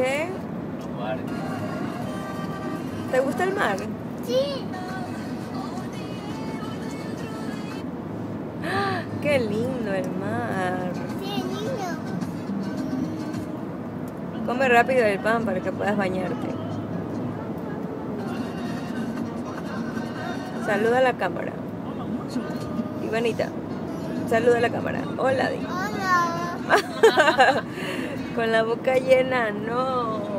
¿Qué? ¿Te gusta el mar? Sí. ¡Ah! ¡Qué lindo el mar! Sí, niño. Come rápido el pan para que puedas bañarte. Saluda a la cámara. Ivanita, saluda a la cámara. Hola, di. Hola. Con la boca llena, no.